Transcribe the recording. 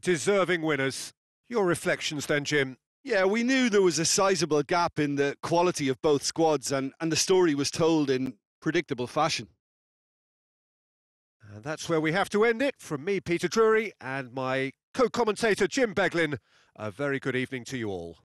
deserving winners. Your reflections then, Jim? Yeah, we knew there was a sizable gap in the quality of both squads, and, and the story was told in predictable fashion. And that's where we have to end it. From me, Peter Drury, and my co commentator, Jim Beglin, a very good evening to you all.